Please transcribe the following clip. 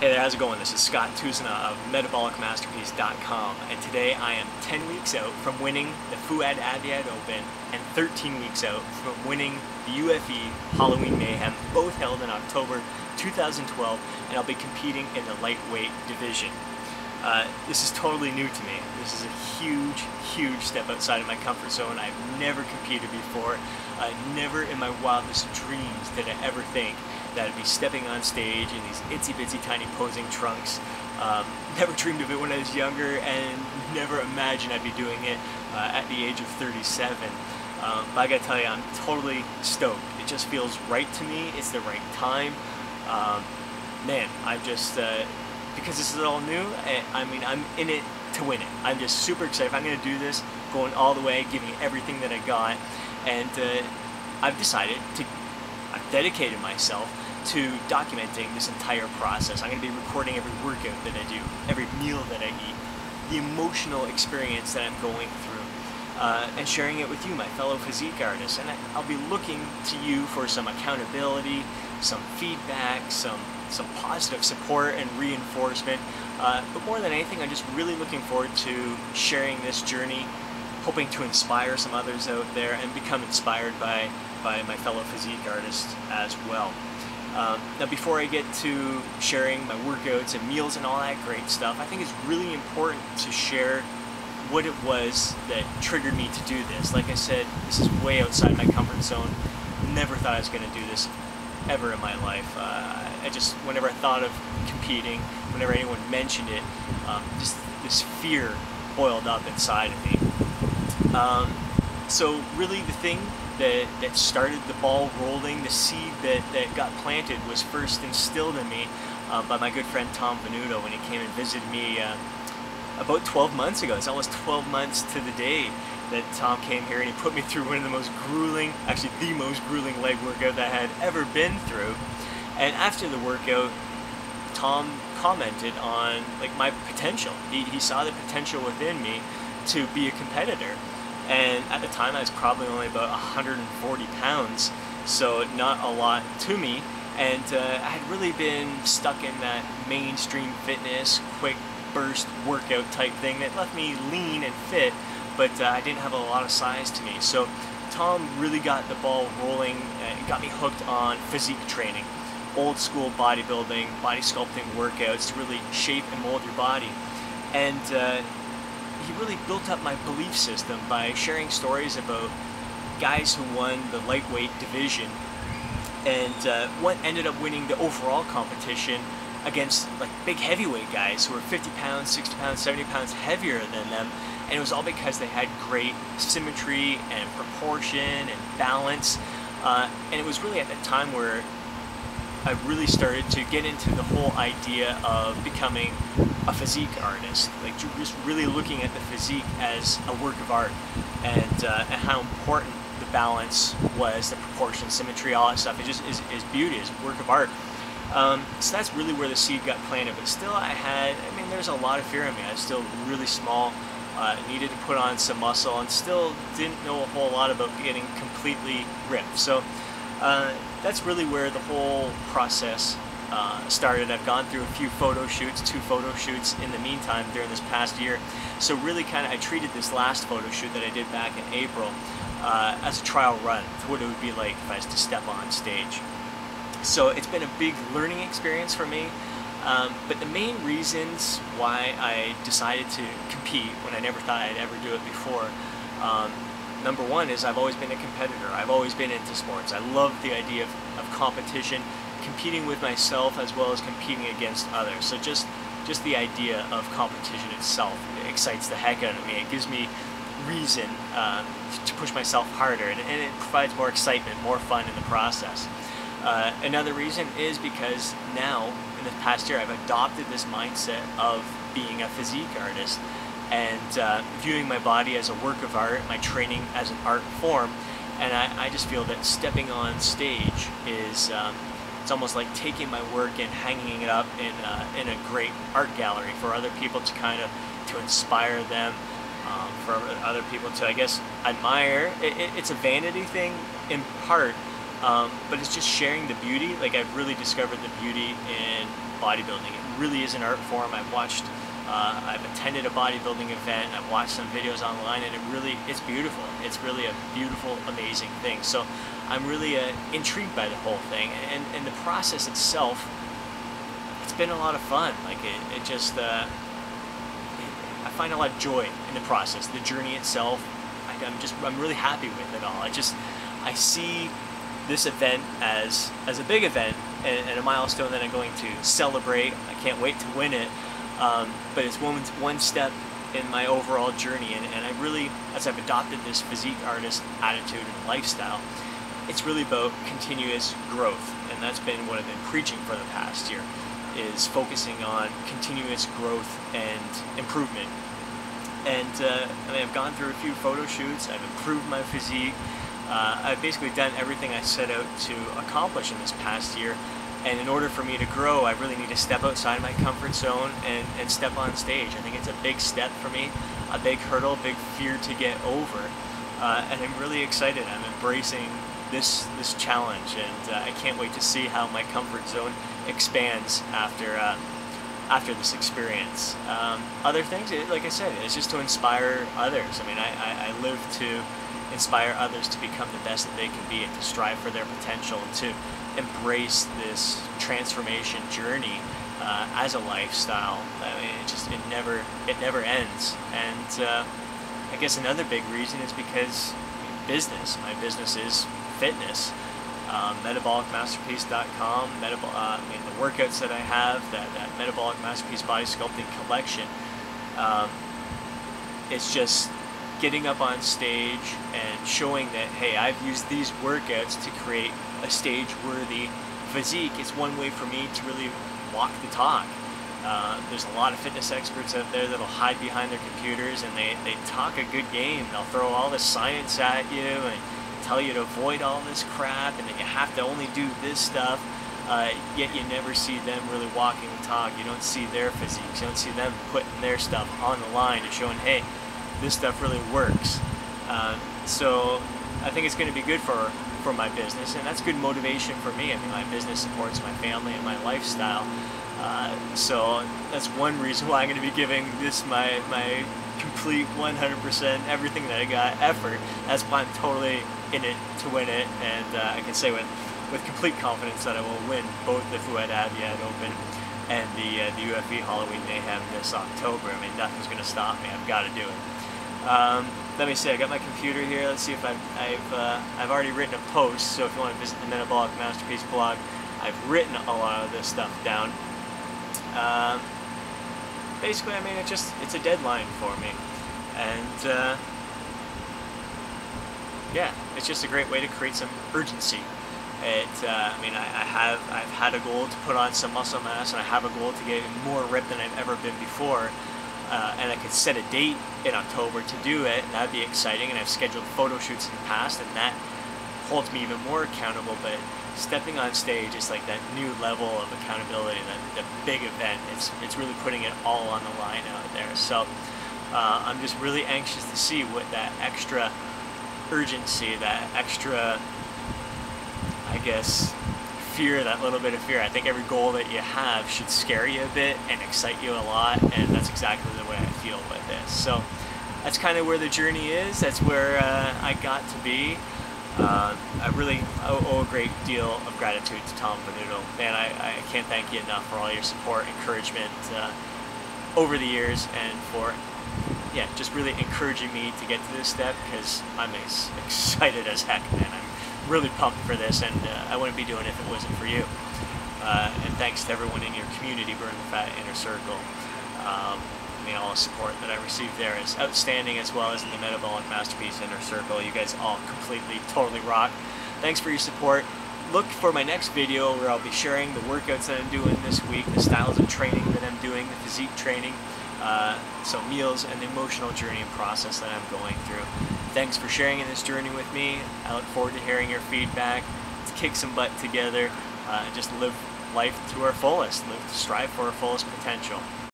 Hey there, how's it going? This is Scott Tousignant of MetabolicMasterpiece.com and today I am 10 weeks out from winning the Fouad Abiad Open and 13 weeks out from winning the UFE Halloween Mayhem, both held in October 2012 and I'll be competing in the lightweight division. Uh, this is totally new to me. This is a huge, huge step outside of my comfort zone. I've never competed before. Uh, never in my wildest dreams did I ever think that I'd be stepping on stage in these itsy bitsy tiny posing trunks. Um, never dreamed of it when I was younger and never imagined I'd be doing it uh, at the age of 37. Um, but I gotta tell you, I'm totally stoked. It just feels right to me. It's the right time. Um, man, I'm just, uh, because this is all new, I, I mean, I'm in it to win it. I'm just super excited. I'm gonna do this, going all the way, giving everything that I got, and uh, I've decided to, dedicated myself to documenting this entire process. I'm going to be recording every workout that I do, every meal that I eat, the emotional experience that I'm going through, uh, and sharing it with you, my fellow physique artists. And I'll be looking to you for some accountability, some feedback, some some positive support and reinforcement. Uh, but more than anything, I'm just really looking forward to sharing this journey, hoping to inspire some others out there and become inspired by, by my fellow physique artists as well. Um, now before I get to sharing my workouts and meals and all that great stuff, I think it's really important to share what it was that triggered me to do this. Like I said, this is way outside my comfort zone. Never thought I was going to do this ever in my life. Uh, I just, whenever I thought of competing, whenever anyone mentioned it, um, just this fear boiled up inside of me. Um, so really the thing that, that started the ball rolling, the seed that, that got planted was first instilled in me uh, by my good friend Tom Venuto when he came and visited me uh, about 12 months ago. It's almost 12 months to the day that Tom came here and he put me through one of the most grueling, actually the most grueling leg workout that I had ever been through. And after the workout, Tom commented on like my potential. He, he saw the potential within me to be a competitor and at the time I was probably only about 140 pounds, so not a lot to me. And uh, I had really been stuck in that mainstream fitness, quick burst workout type thing that left me lean and fit, but uh, I didn't have a lot of size to me. So Tom really got the ball rolling, and got me hooked on physique training, old school bodybuilding, body sculpting workouts to really shape and mold your body. And uh, he really built up my belief system by sharing stories about guys who won the lightweight division and uh, what ended up winning the overall competition against like big heavyweight guys who were 50 pounds, 60 pounds, 70 pounds heavier than them. And it was all because they had great symmetry and proportion and balance. Uh, and it was really at the time where I really started to get into the whole idea of becoming a physique artist, like just really looking at the physique as a work of art and, uh, and how important the balance was, the proportion, symmetry, all that stuff. It just is, is beauty, is work of art. Um, so that's really where the seed got planted. But still, I had, I mean, there's a lot of fear in me. I was still really small, uh, needed to put on some muscle, and still didn't know a whole lot about getting completely ripped. So uh, that's really where the whole process uh, started. I've gone through a few photo shoots, two photo shoots in the meantime during this past year. So really kind of I treated this last photo shoot that I did back in April uh, as a trial run to what it would be like if I was to step on stage. So it's been a big learning experience for me. Um, but the main reasons why I decided to compete when I never thought I'd ever do it before um, number one is I've always been a competitor. I've always been into sports. I love the idea of, of competition, competing with myself as well as competing against others. So just just the idea of competition itself it excites the heck out of me. It gives me reason uh, to push myself harder and, and, it provides more excitement, more fun in the process. Uh, another reason is because now, in the past year, I've adopted this mindset of being a physique artist and uh, viewing my body as a work of art, my training as an art form, and I, I just feel that stepping on stage is um, it's almost like taking my work and hanging it up in a, in a great art gallery for other people to kind of to inspire them, um, for other people to I guess admire. It, it, it's a vanity thing in part, um, but it's just sharing the beauty. Like I've really discovered the beauty in bodybuilding. It really is an art form. I've watched, uh, I've attended a bodybuilding event. I've watched some videos online, and it really, it's beautiful. It's really a beautiful, amazing thing. So I'm really uh, intrigued by the whole thing, and, and the process itself. It's been a lot of fun. Like it, it just. Uh, I find a lot of joy in the process. The journey itself, I, I'm just, I'm really happy with it all. I just, I see this event as as a big event and, and, a milestone that I'm going to celebrate. I can't wait to win it. Um, but it's one one step in my overall journey, and, and I really, as I've adopted this physique artist attitude and lifestyle, it's really about continuous growth, and that's been what I've been preaching for the past year, is focusing on continuous growth and improvement. And uh, I mean, I've gone through a few photo shoots. I've improved my physique. Uh, I've basically done everything I set out to accomplish in this past year. And in order for me to grow, I really need to step outside my comfort zone and, and step on stage. I think it's a big step for me, a big hurdle, a big fear to get over. Uh, and I'm really excited. I'm embracing this this challenge, and uh, I can't wait to see how my comfort zone expands after uh, after this experience. Um, other things, like I said, it's just to inspire others. I mean, I, I, I live to inspire others to become the best that they can be and to strive for their potential and to embrace this transformation journey uh, as a lifestyle. I mean, it just it never it never ends. And uh, I guess another big reason is because business. My business is fitness. Um, metabolicmasterpiece.com, metabol- uh, I mean, the workouts that I have, that, that Metabolic Masterpiece Body Sculpting Collection, um, it's just getting up on stage and showing that, hey, I've used these workouts to create a stage worthy physique is one way for me to really walk the talk. Uh, there's a lot of fitness experts out there that'll hide behind their computers and they, they talk a good game. They'll throw all the science at you and tell you to avoid all this crap and that you have to only do this stuff. Uh, yet you never see them really walking the talk. You don't see their physiques. You don't see them putting their stuff on the line and showing, hey, this stuff really works. Uh, so I think it's going to be good for for my business, and that's good motivation for me. I mean, my business supports my family and my lifestyle. Uh, so that's one reason why I'm going to be giving this my my complete 100% everything that I got effort. That's why I'm totally in it to win it, and uh, I can say with with complete confidence that I will win both the Fouad Abiad Open and the uh, the UFE Halloween Mayhem this October. I mean, nothing's going to stop me. I've got to do it. Um, let me see, I got my computer here. Let's see if I've, I've, uh, I've already written a post. So if you want to visit the Metabolic Masterpiece blog, I've written a lot of this stuff down. Um, basically, I mean, it just, it's a deadline for me. And, uh, yeah, it's just a great way to create some urgency. It, uh, I mean, I, I, have, I've had a goal to put on some muscle mass, and I have a goal to get more ripped than I've ever been before uh, and I could set a date in October to do it, and that'd be exciting. And I've scheduled photo shoots in the past, and that holds me even more accountable. But stepping on stage is like that new level of accountability, that the big event. It's it's really putting it all on the line out there. So uh, I'm just really anxious to see what that extra urgency, that extra, I guess, fear, that little bit of fear. I think every goal that you have should scare you a bit and excite you a lot, and that's exactly the way I feel with this. So that's kind of where the journey is. That's where uh, I got to be. Uh, I really owe a great deal of gratitude to Tom Venuto. Man, I, I can't thank you enough for all your support, encouragement uh, over the years, and for yeah, just really encouraging me to get to this step because I'm as excited as heck, man. I'm really pumped for this, and uh, I wouldn't be doing it if it wasn't for you. Uh, and thanks to everyone in your community, Burn the Fat Inner Circle. Um, mean, all the support that I received there is outstanding, as well as in the Metabolic Masterpiece Inner Circle. You guys all completely, totally rock. Thanks for your support. Look for my next video where I'll be sharing the workouts that I'm doing this week, the styles of training that I'm doing, the physique training, uh, so meals, and the emotional journey and process that I'm going through. Thanks for sharing in this journey with me. I look forward to hearing your feedback. Let's kick some butt together uh, and just live life to our fullest, live strive for our fullest potential.